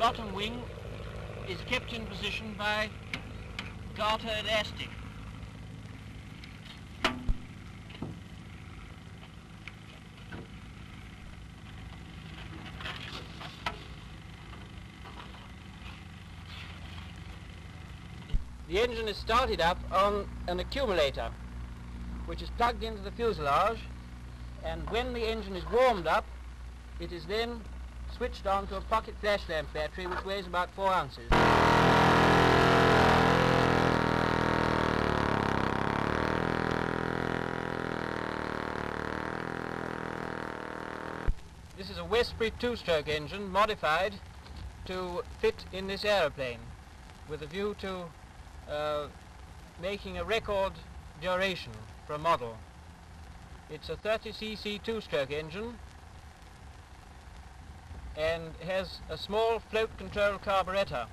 Bottom wing is kept in position by garter elastic. The engine is started up on an accumulator which is plugged into the fuselage and when the engine is warmed up it is then switched on to a pocket flash lamp battery which weighs about four ounces. This is a Westbury two-stroke engine modified to fit in this aeroplane with a view to uh, making a record duration for a model. It's a 30cc two-stroke engine and has a small float control carburetor